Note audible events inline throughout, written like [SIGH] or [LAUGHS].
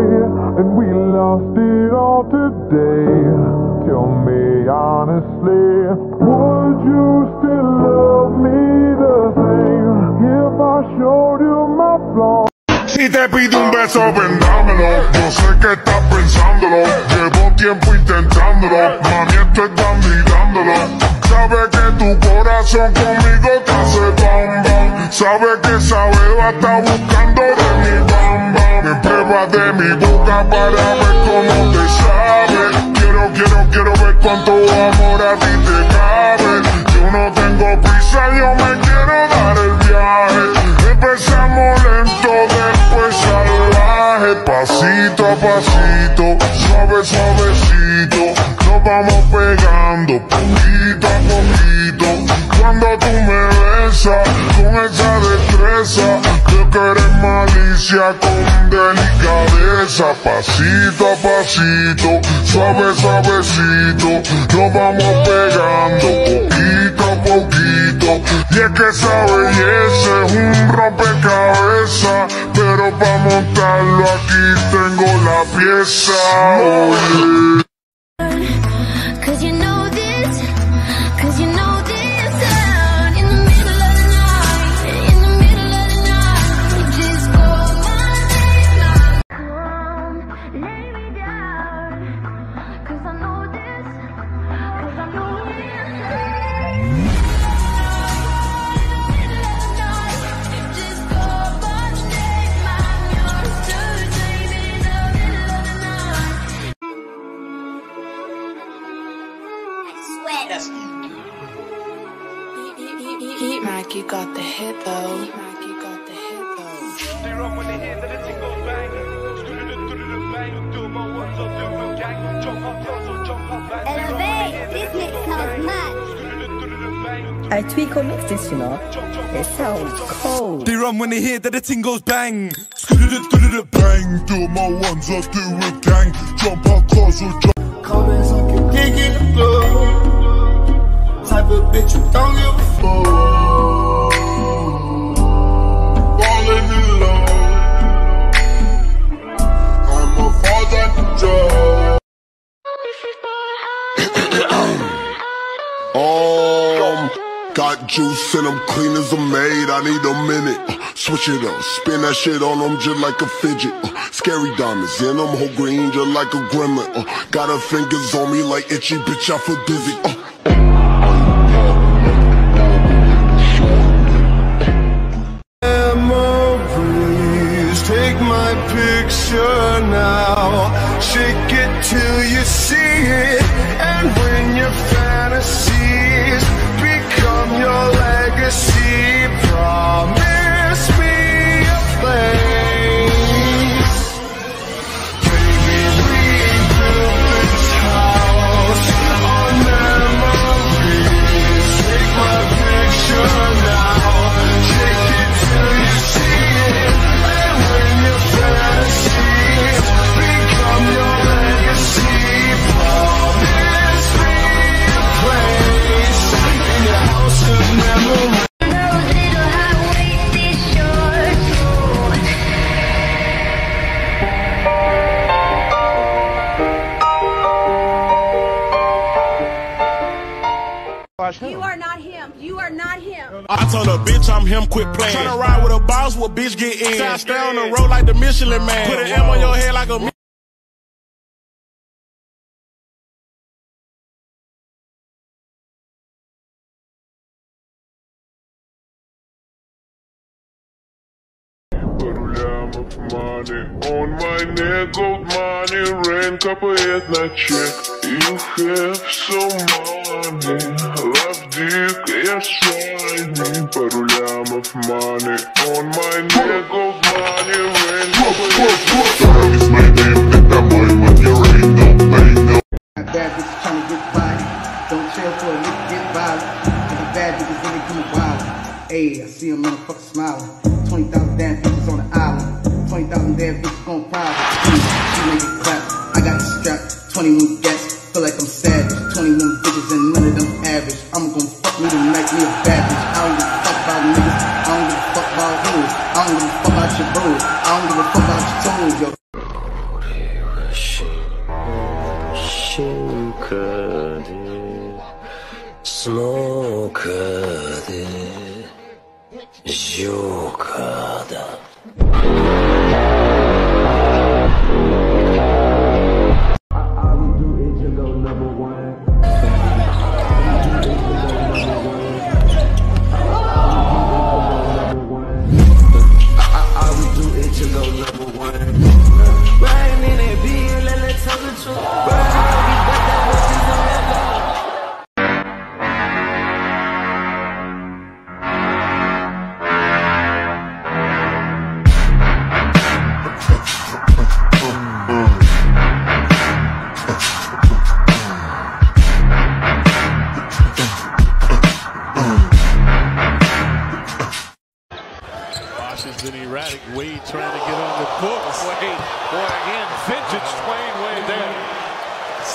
And we lost it all today. Tell me honestly Would you still love me the same? If I showed you my flaws? Si te pido un beso, vendámelo. Yo sé que estás pensándolo. Llevo tiempo intentándolo. Mami, esto es dando y Sabes que tu corazón conmigo te hace bam, bam. Sabes que esa beba está buscando de mi bam bam. Me prueba de mi boca para ver cómo te sabe. Quiero, quiero, quiero ver cuánto amor a ti te cabe. Yo no tengo prisa, yo me quiero dar el viaje. Empezamos lento, después salvaje. Pasito a pasito, suave, suavecito. Nos vamos pegando poquito a poquito. Cuando tú me besas con esa destreza, creo que eres malicia con delicadeza. Pasito a pasito, suave, suavecito. Nos vamos pegando poquito a poquito. Y es que esa belleza es un rompecabezas, pero para montarlo aquí tengo la pieza. You got the hit though. Mac, you got the hit though. They rock when they hear that the thing goes bang. Bang, do or do the gang. Jump up, close or jump up, bang. Elevate, this mix sounds mad. I Tweako mix this, you know. It sounds cold. They run when they hear that the ting goes bang. Bang. Do my ones or do a gang. Jump up close or jump. Come and suck your dick in the club. Type of bitch you don't give a fuck. Um, got juice and I'm clean as a maid. I need a minute. Switch it up, spin that shit on them just like a fidget. Scary diamonds in them, whole green just like a gremlin. Uh, got her fingers on me like itchy, bitch. I feel dizzy. Uh, Memories, take my picture now. Till you see You are not him. You are not him. I told her, bitch, I'm him, quit playing. Tryna ride with a boss, what bitch get in? Say I stay on the road like the Michelin man. Put an M on your head like a. mi- Порулям money on my neck, gold money, rain, капает на чек. You have some money, love dick, я shiny. Порулям money on my neck, gold money, rain, капает It's my name, это мой money, rain, no pain, no Bad bitches tryna get body. Don't chill for a nigga get violent. Cause the bad bitches really coming wild. Ayy, I see a motherfucker smiling. 20,000 damn bitches on the island. 20,000 damn bitches gon' private. She make it clap. I got the strap. 21 gats. Feel like I'm savage. 21 bitches and none of them average. I'm gon' fuck me to make me a bad bitch. I don't give a fuck about niggas. I don't give a fuck about hoes. I don't give a fuck about your bros. I don't give a fuck about your toes, yo. Smoke で、ジョーカーだ。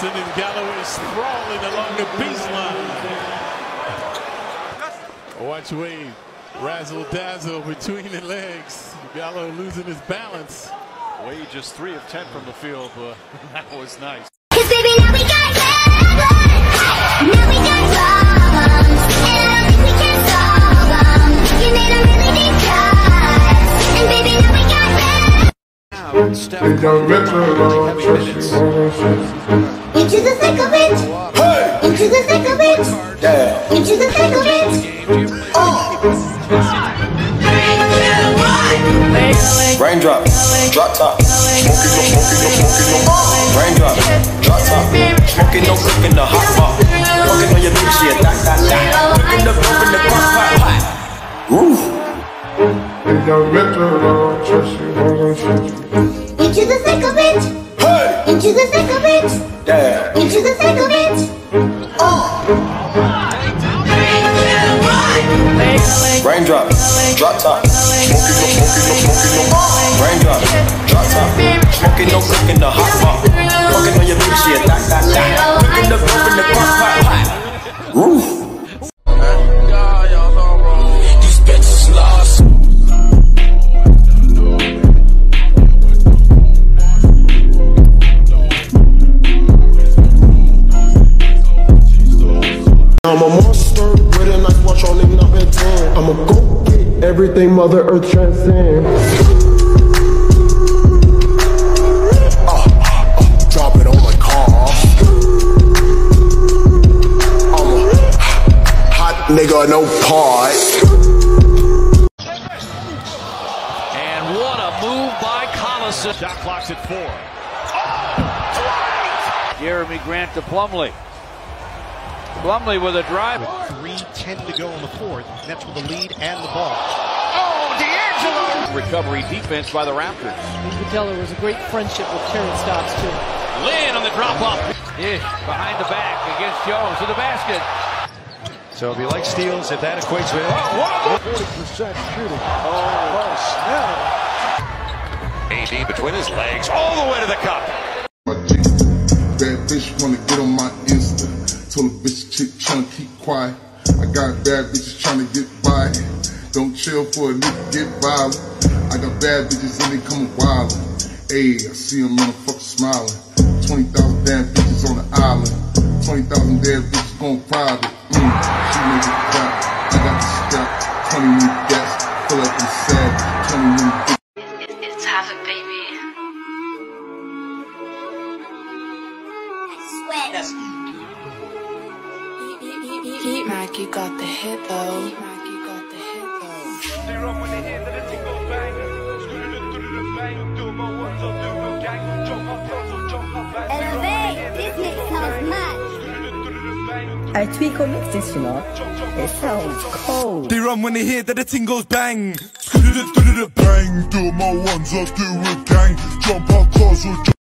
Sending Galloway sprawling along the baseline. Watch Wade razzle dazzle between the legs. Gallo losing his balance. Wade just three of ten from the field, but [LAUGHS] that was nice. Cause baby, now we got problems. Now we got problems. And I don't think we can solve them. You made a really deep cut. And baby, now we got It don't matter how trust you wanna Into the thick of it. Hey! Into the thick of it. Into the thick of it. Raindrop, drop top. Smoking no, smoking no, smoking no. Raindrop, drop top. Smoking no, cooking the hot pot. Fucking on your bitch, yeah, that, that, that. Cooking the dope in the crock pot, hot. Woo. It don't matter how trust you wanna Into the thick of it. Into the thick of it. Yeah. Into the thick of it. Oh. Raindrop, drop top. Smoking no, smoking no, smoking no. Raindrop, drop top. Smoking no, cooking the hot pot. Fucking on your bitch, yeah, get Mother Earth transcends. Uh, uh, drop it on my car. I'm a hot nigga, no part. And what a move by Collison. Shot clock's at four. Jeremy Grant to Plumlee. Plumlee with a drive. 3.10 to go in the fourth. Nets with the lead and the ball. Oh, D'Angelo! Recovery defense by the Raptors. You could tell there was a great friendship with Terrence Stotts, too. Lin on the drop off. Ish behind the back against Jones to the basket. So if you like steals, if that equates with Oh, 40% shooting. Oh, snap. AD between his legs all the way to the cup. Bad bitch wanna get on my Insta. Told a bitch chick tryna keep quiet. I got bad bitches tryna get by. Don't chill for a nigga get violent. I got bad bitches and they coming wild. Ayy, I see them motherfuckers smiling. 20,000 damn bitches on the island. 20,000 damn bitches going private. Mm, she made it I Tweako mix this, you know. It sounds cold. They run when they hear that the ting goes bang. Bang, do my ones, I do a gang. Jump out close or